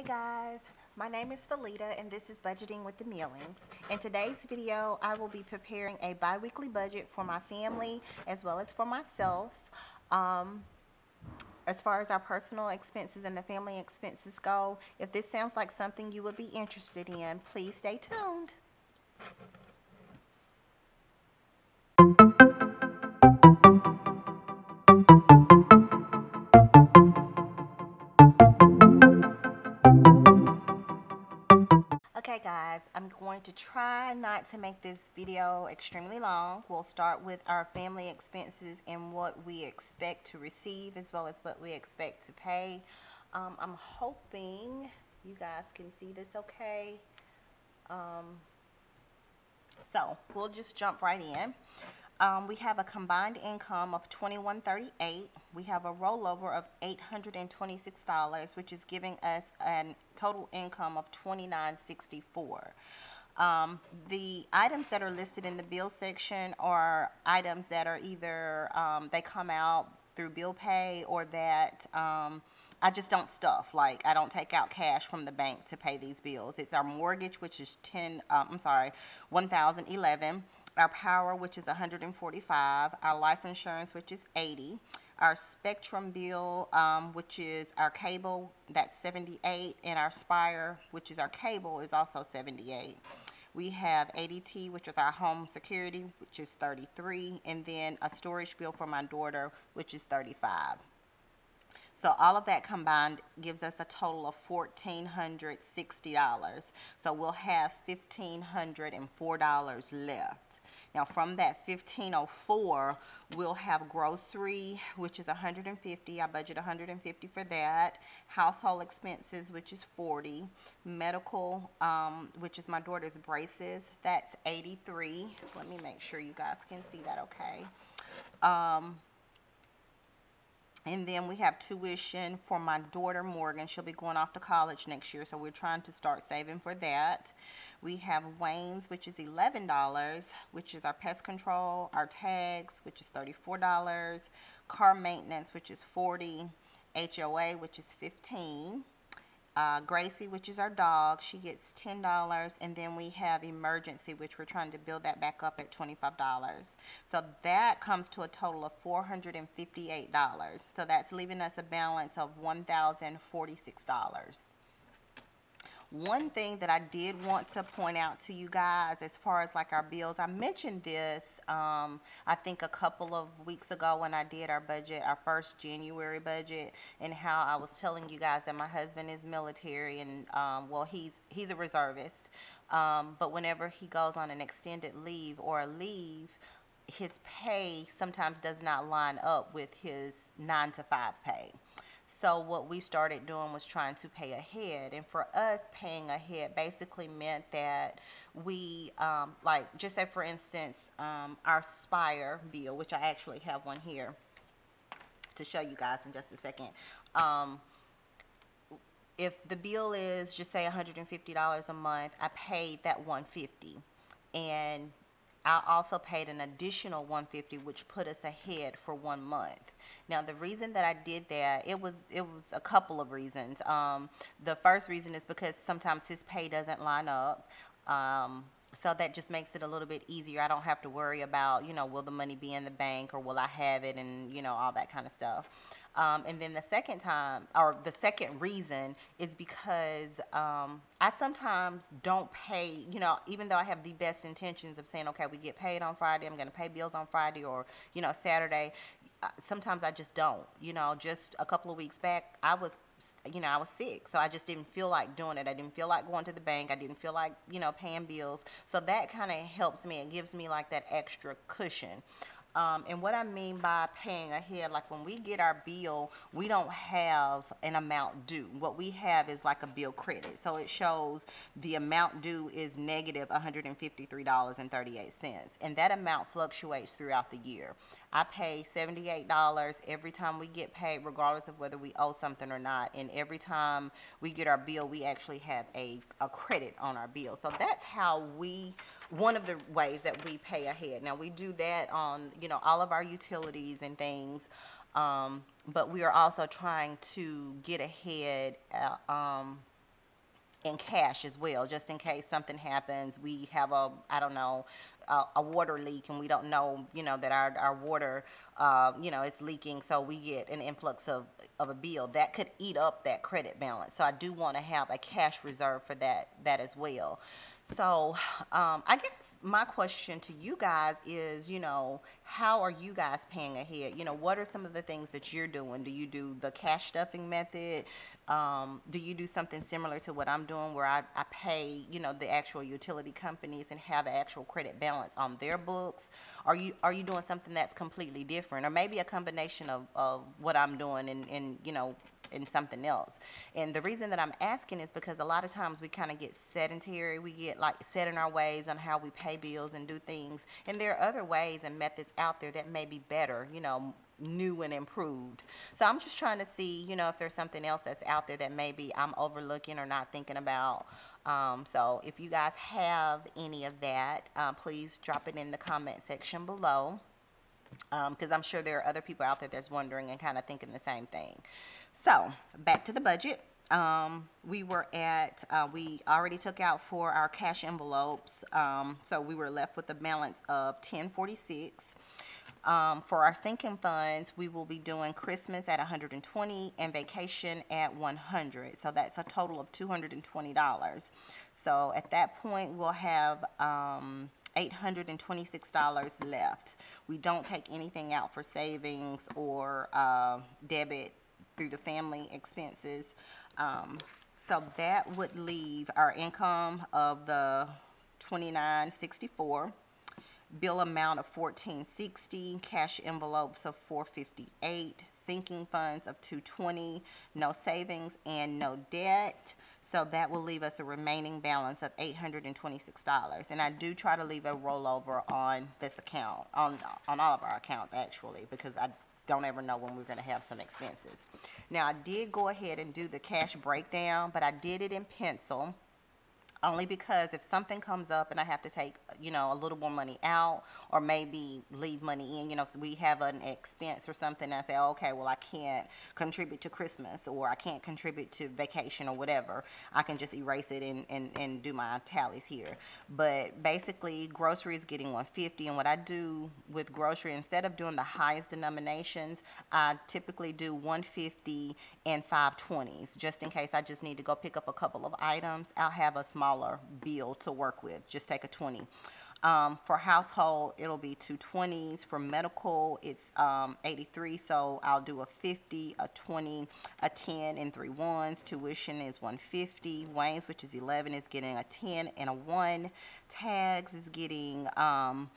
Hey guys, my name is Felita and this is Budgeting with the Mealings. In today's video, I will be preparing a bi-weekly budget for my family as well as for myself. Um, as far as our personal expenses and the family expenses go, if this sounds like something you would be interested in, please stay tuned. Guys, I'm going to try not to make this video extremely long. We'll start with our family expenses and what we expect to receive as well as what we expect to pay. Um, I'm hoping you guys can see this okay. Um, so we'll just jump right in. Um, we have a combined income of twenty-one thirty-eight. We have a rollover of eight hundred and twenty-six dollars, which is giving us a total income of twenty-nine sixty-four. Um, the items that are listed in the bill section are items that are either, um, they come out through bill pay or that, um, I just don't stuff, like, I don't take out cash from the bank to pay these bills. It's our mortgage, which is ten, um, I'm sorry, one thousand eleven, our power, which is hundred and forty-five, our life insurance, which is eighty, our spectrum bill, um, which is our cable, that's seventy-eight, and our spire, which is our cable, is also seventy-eight. We have ADT, which is our home security, which is thirty-three, and then a storage bill for my daughter, which is thirty-five. So all of that combined gives us a total of fourteen hundred sixty dollars. So we'll have fifteen hundred and four dollars left. Now from that fifteen oh four, we'll have grocery, which is hundred and fifty, I budget hundred and fifty for that. Household expenses, which is forty. Medical, um, which is my daughter's braces, that's eighty-three. Let me make sure you guys can see that okay. Um, and then we have tuition for my daughter Morgan. She'll be going off to college next year, so we're trying to start saving for that. We have Wayne's, which is $11, which is our pest control, our tags, which is $34, car maintenance, which is 40, HOA, which is 15. Uh, Gracie, which is our dog, she gets ten dollars, and then we have emergency, which we're trying to build that back up at twenty-five dollars. So that comes to a total of four hundred and fifty-eight dollars. So that's leaving us a balance of one thousand forty-six dollars. One thing that I did want to point out to you guys as far as like our bills, I mentioned this, um, I think a couple of weeks ago when I did our budget, our first January budget, and how I was telling you guys that my husband is military and, um, well, he's, he's a reservist. Um, but whenever he goes on an extended leave or a leave, his pay sometimes does not line up with his nine to five pay. So what we started doing was trying to pay ahead. And for us, paying ahead basically meant that we, um, like, just say for instance, um, our Spire bill, which I actually have one here to show you guys in just a second. Um, if the bill is just say $150 a month, I paid that 150 and I also paid an additional 150 which put us ahead for one month. Now the reason that I did that, it was it was a couple of reasons. Um, the first reason is because sometimes his pay doesn't line up. Um, so that just makes it a little bit easier. I don't have to worry about, you know, will the money be in the bank or will I have it and, you know, all that kind of stuff. Um, and then the second time, or the second reason, is because um, I sometimes don't pay, you know, even though I have the best intentions of saying, okay, we get paid on Friday, I'm going to pay bills on Friday or, you know, Saturday. Uh, sometimes I just don't. You know, just a couple of weeks back, I was, you know, I was sick, so I just didn't feel like doing it. I didn't feel like going to the bank. I didn't feel like, you know, paying bills. So that kind of helps me. It gives me like that extra cushion. Um, and what I mean by paying ahead, like when we get our bill, we don't have an amount due. What we have is like a bill credit. So it shows the amount due is negative $153.38. And that amount fluctuates throughout the year. I pay $78 every time we get paid, regardless of whether we owe something or not. And every time we get our bill, we actually have a, a credit on our bill. So that's how we one of the ways that we pay ahead. Now we do that on, you know, all of our utilities and things. Um, but we are also trying to get ahead uh, um, in cash as well, just in case something happens. We have a, I don't know, a, a water leak and we don't know, you know, that our, our water, uh, you know, is leaking. So we get an influx of, of a bill that could eat up that credit balance. So I do want to have a cash reserve for that, that as well. So um, I guess my question to you guys is, you know, how are you guys paying ahead? You know, what are some of the things that you're doing? Do you do the cash stuffing method? Um, do you do something similar to what I'm doing where I, I pay, you know, the actual utility companies and have an actual credit balance on their books? Are you are you doing something that's completely different or maybe a combination of, of what I'm doing and, and, you know, and something else. And the reason that I'm asking is because a lot of times we kind of get sedentary. We get like set in our ways on how we pay bills and do things. And there are other ways and methods out there that may be better, you know, new and improved. So I'm just trying to see, you know, if there's something else that's out there that maybe I'm overlooking or not thinking about. Um, so if you guys have any of that, uh, please drop it in the comment section below because um, I'm sure there are other people out there that's wondering and kind of thinking the same thing. So back to the budget. Um, we were at, uh, we already took out for our cash envelopes. Um, so we were left with a balance of 1046. Um, for our sinking funds, we will be doing Christmas at 120 and vacation at 100. So that's a total of $220. So at that point, we'll have um, $826 left. We don't take anything out for savings or uh, debit through the family expenses. Um, so that would leave our income of the 2964 bill amount of 1460 cash envelopes of 458 sinking funds of 220 no savings and no debt so that will leave us a remaining balance of $826 and i do try to leave a rollover on this account on on all of our accounts actually because i don't ever know when we're going to have some expenses. Now i did go ahead and do the cash breakdown but i did it in pencil only because if something comes up and I have to take, you know, a little more money out or maybe leave money in, you know, so we have an expense or something, I say, okay, well, I can't contribute to Christmas or I can't contribute to vacation or whatever. I can just erase it and, and, and do my tallies here. But basically, groceries getting 150 and what I do with grocery, instead of doing the highest denominations, I typically do 150 and 520s just in case I just need to go pick up a couple of items. I'll have a small bill to work with. Just take a 20. Um, for household, it'll be two 20s. For medical, it's um, 83, so I'll do a 50, a 20, a 10, and three ones. Tuition is 150. Wayne's, which is 11, is getting a 10 and a 1. Tags is getting um,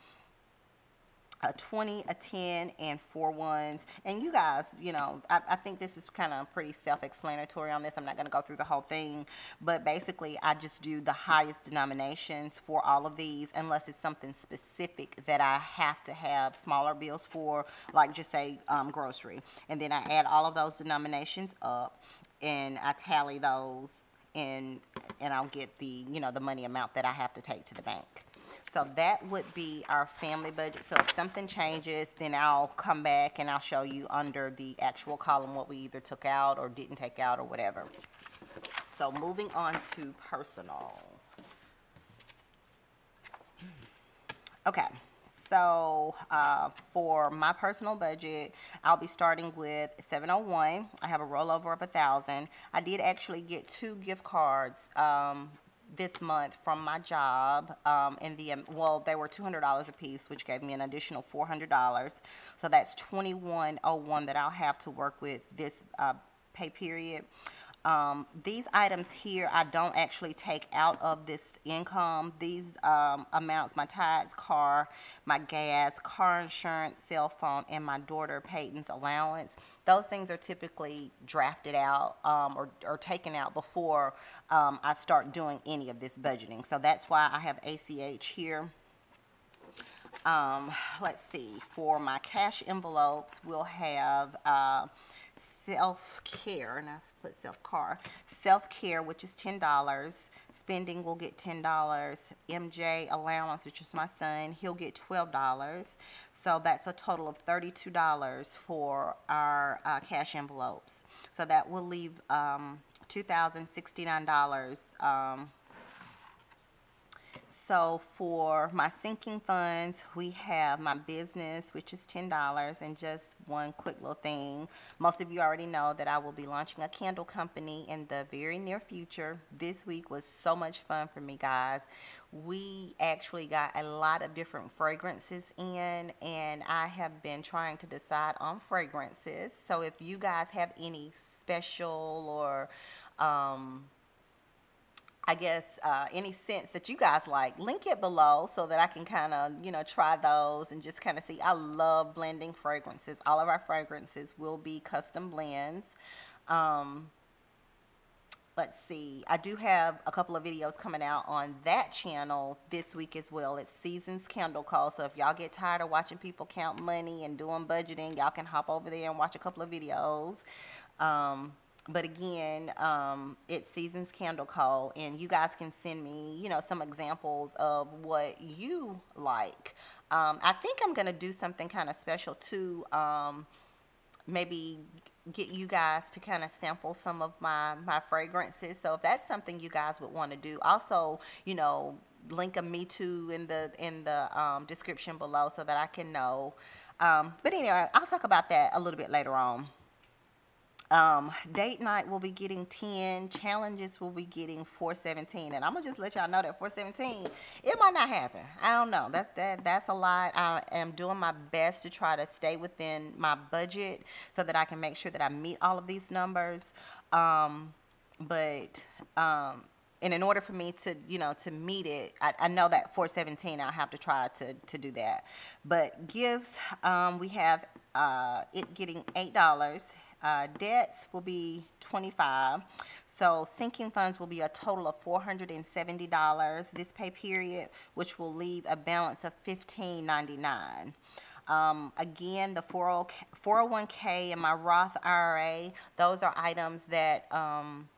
a 20, a 10, and four ones. And you guys, you know, I, I think this is kind of pretty self-explanatory on this. I'm not going to go through the whole thing, but basically I just do the highest denominations for all of these unless it's something specific that I have to have smaller bills for, like just say um, grocery. And then I add all of those denominations up and I tally those and and I'll get the, you know, the money amount that I have to take to the bank. So that would be our family budget. So if something changes, then I'll come back and I'll show you under the actual column what we either took out or didn't take out or whatever. So moving on to personal. Okay, so uh, for my personal budget, I'll be starting with 701. I have a rollover of a thousand. I did actually get two gift cards um, this month from my job um, and the um, well they were $200 a piece which gave me an additional $400 so that's 2101 that I'll have to work with this uh, pay period um, these items here, I don't actually take out of this income. These um, amounts, my tithes, car, my gas, car insurance, cell phone, and my daughter Peyton's allowance, those things are typically drafted out um, or, or, taken out before um, I start doing any of this budgeting. So that's why I have ACH here. Um, let's see, for my cash envelopes, we'll have uh, self-care, and I put self-car, self-care, which is $10. Spending will get $10. MJ allowance, which is my son, he'll get $12. So that's a total of $32 for our uh, cash envelopes. So that will leave um, $2,069. Um, so for my sinking funds, we have my business, which is ten dollars, and just one quick little thing. Most of you already know that I will be launching a candle company in the very near future. This week was so much fun for me, guys. We actually got a lot of different fragrances in, and I have been trying to decide on fragrances. So if you guys have any special or um, I guess uh, any scents that you guys like, link it below so that I can kind of, you know, try those and just kind of see. I love blending fragrances. All of our fragrances will be custom blends. Um, let's see. I do have a couple of videos coming out on that channel this week as well. It's Seasons Candle Call. So if y'all get tired of watching people count money and doing budgeting, y'all can hop over there and watch a couple of videos. Um, but again, um, it's Seasons Candle Call, and you guys can send me, you know, some examples of what you like. Um, I think I'm going to do something kind of special too. Um, maybe get you guys to kind of sample some of my, my fragrances. So if that's something you guys would want to do, also, you know, link a me too in the, in the um, description below so that I can know. Um, but anyway, I'll talk about that a little bit later on. Um, date night will be getting 10. Challenges will be getting 417. And I'm gonna just let y'all know that 417, it might not happen. I don't know. That's that that's a lot. I am doing my best to try to stay within my budget so that I can make sure that I meet all of these numbers. Um, but um, and in order for me to you know to meet it i, I know that 417 i'll have to try to, to do that but gifts um, we have uh, it getting eight dollars uh, debts will be 25. So sinking funds will be a total of $470 this pay period, which will leave a balance of $15.99. Um, again, the 401k and my Roth IRA, those are items that um,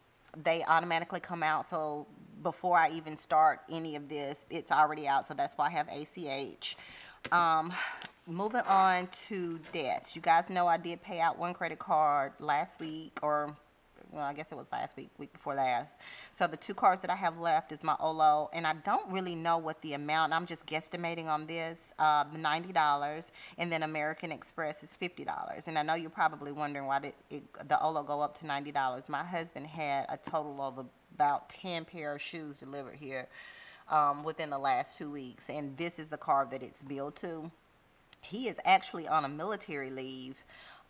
they automatically come out. So before I even start any of this, it's already out. So that's why I have ACH. Um, moving on to debts. You guys know I did pay out one credit card last week or well, I guess it was last week, week before last. So the two cards that I have left is my Ollo, and I don't really know what the amount. I'm just guesstimating on this, uh, $90, and then American Express is $50. And I know you're probably wondering why did it, the Ollo go up to $90. My husband had a total of about 10 pair of shoes delivered here um, within the last two weeks, and this is the card that it's billed to he is actually on a military leave.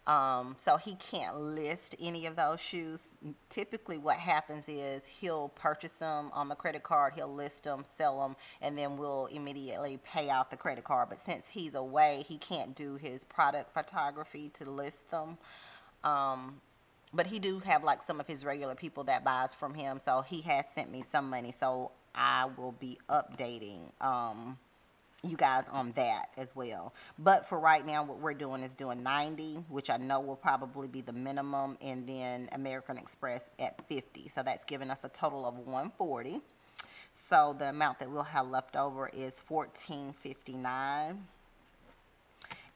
Um, so he can't list any of those shoes. Typically what happens is he'll purchase them on the credit card, he'll list them, sell them, and then we'll immediately pay out the credit card. But since he's away, he can't do his product photography to list them. Um, but he do have like some of his regular people that buys from him. So he has sent me some money. So I will be updating um, you guys on that as well. But for right now, what we're doing is doing 90, which I know will probably be the minimum, and then American Express at 50. So that's giving us a total of 140. So the amount that we'll have left over is 1459.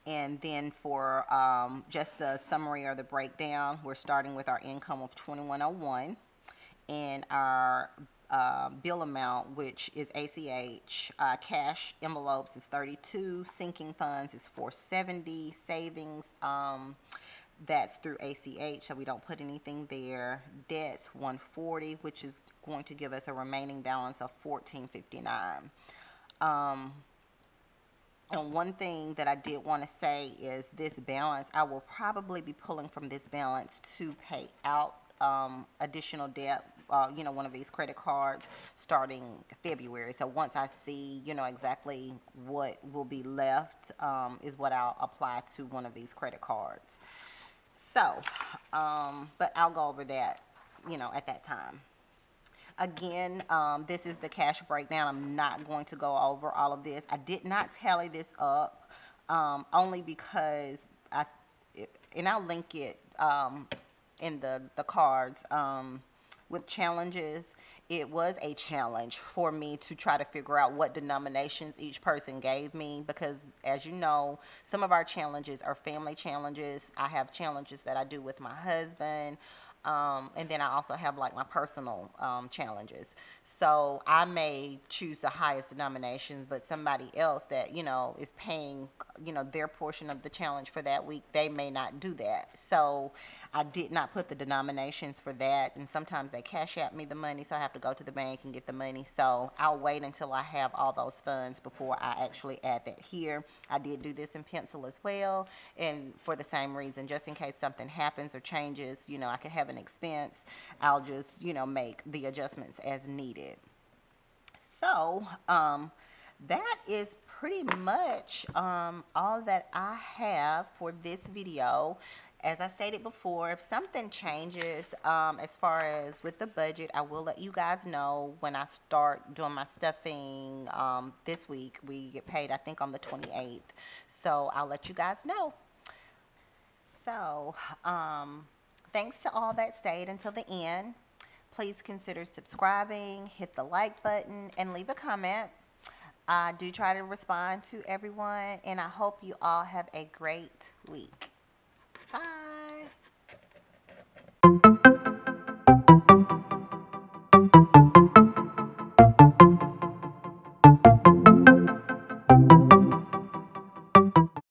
And then for um, just the summary or the breakdown, we're starting with our income of 2101 and our uh, bill amount, which is ACH. Uh, cash envelopes is 32. Sinking funds is 470. Savings, um, that's through ACH, so we don't put anything there. Debts 140, which is going to give us a remaining balance of 1459. Um, and one thing that I did want to say is this balance, I will probably be pulling from this balance to pay out um, additional debt uh, you know, one of these credit cards starting February. So once I see, you know, exactly what will be left um, is what I'll apply to one of these credit cards. So, um, but I'll go over that, you know, at that time. Again, um, this is the cash breakdown. I'm not going to go over all of this. I did not tally this up um, only because I, and I'll link it um, in the, the cards. Um, with challenges, it was a challenge for me to try to figure out what denominations each person gave me because as you know, some of our challenges are family challenges. I have challenges that I do with my husband. Um, and then I also have like my personal um, challenges. So I may choose the highest denominations, but somebody else that, you know, is paying, you know, their portion of the challenge for that week, they may not do that. So I did not put the denominations for that. And sometimes they cash out me the money, so I have to go to the bank and get the money. So I'll wait until I have all those funds before I actually add that here. I did do this in pencil as well. And for the same reason, just in case something happens or changes, you know, I could have an expense. I'll just, you know, make the adjustments as needed. So, um, that is pretty much um, all that I have for this video. As I stated before, if something changes um, as far as with the budget, I will let you guys know when I start doing my stuffing um, this week. We get paid, I think, on the 28th. So I'll let you guys know. So, um, thanks to all that stayed until the end. Please consider subscribing, hit the like button, and leave a comment. I do try to respond to everyone, and I hope you all have a great week.